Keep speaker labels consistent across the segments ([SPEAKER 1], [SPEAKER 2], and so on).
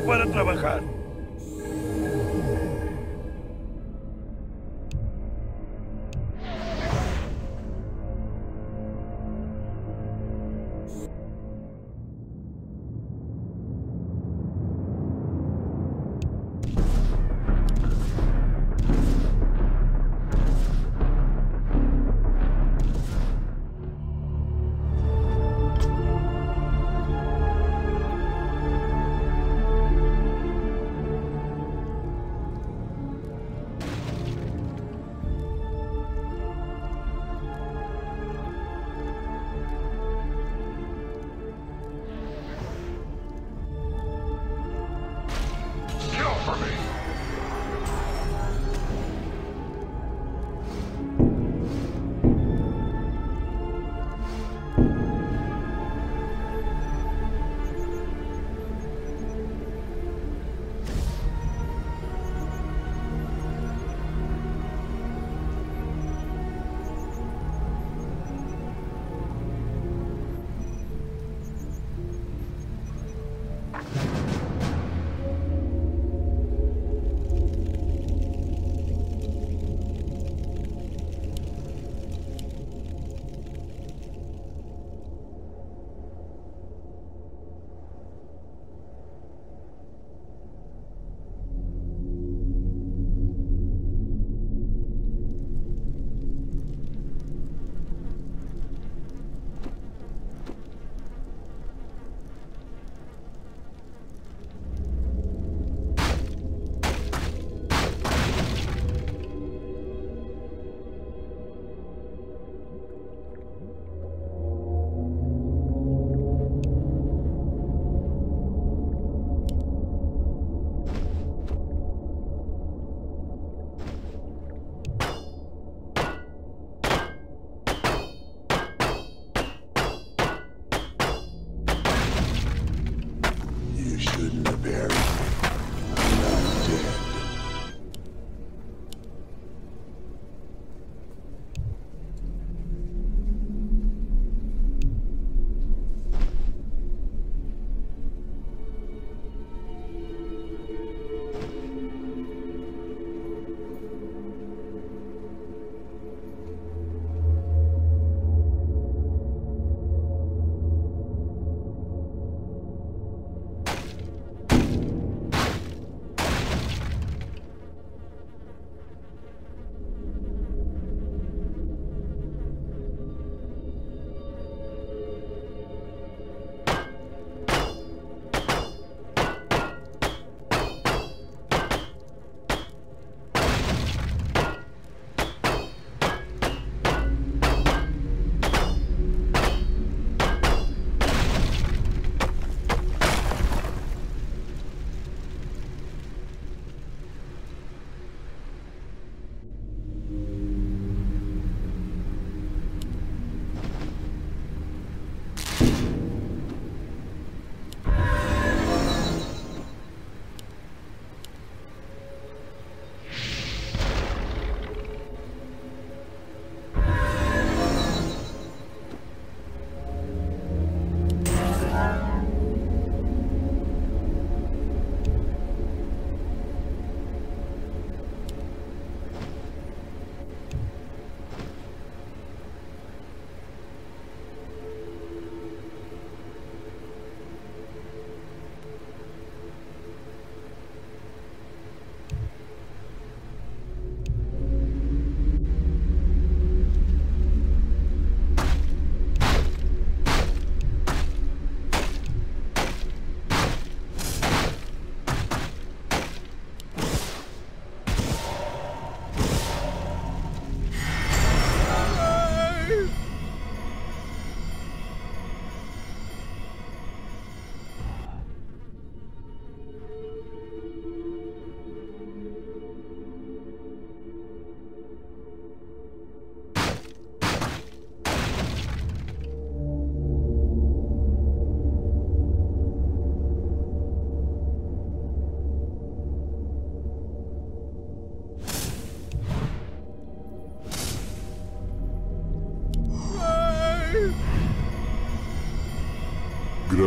[SPEAKER 1] para trabajar.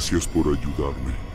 [SPEAKER 2] Gracias por ayudarme.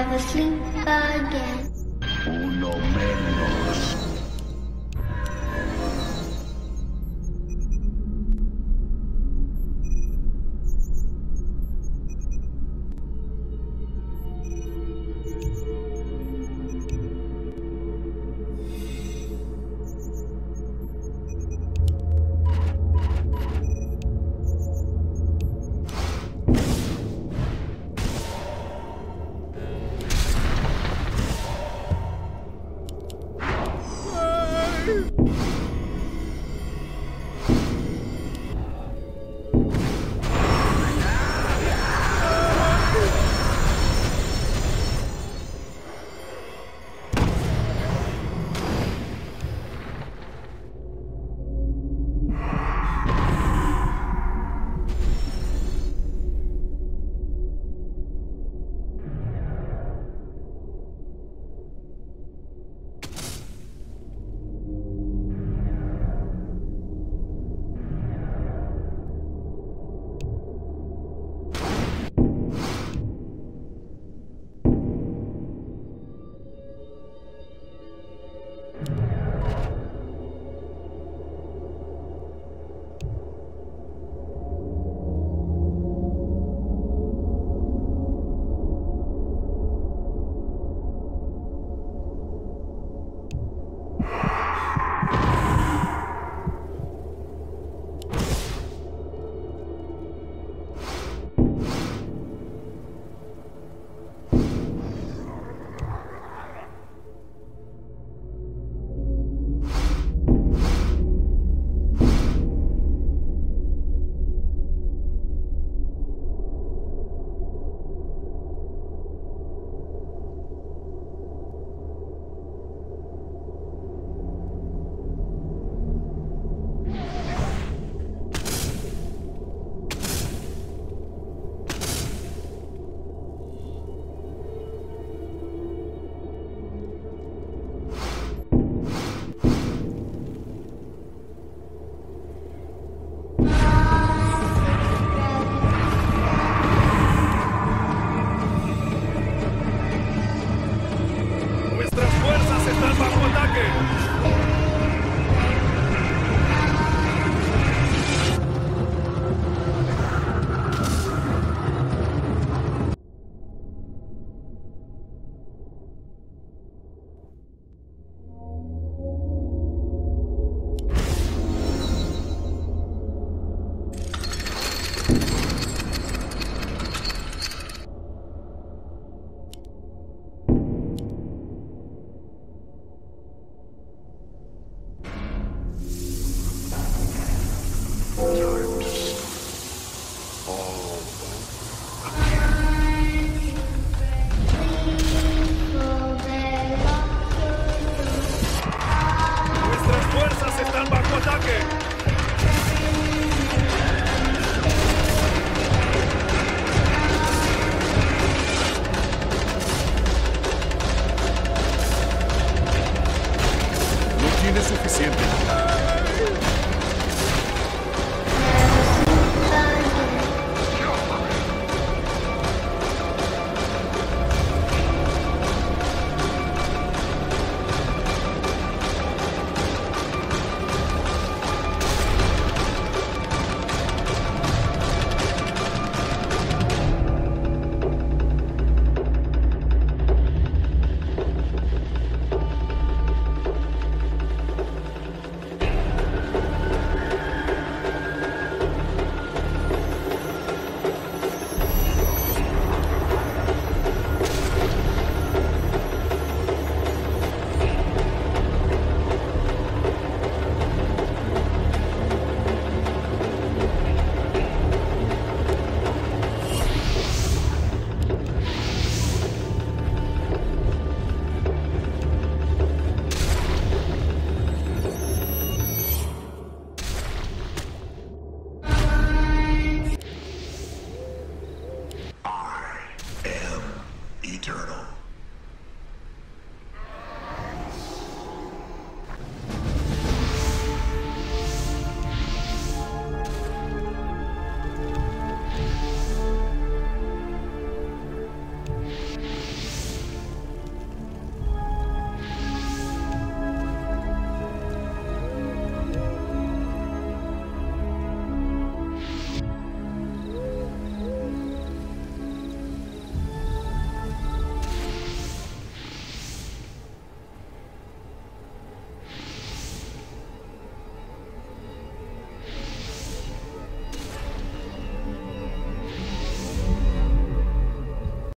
[SPEAKER 1] Never sleep again.
[SPEAKER 3] Uno menos.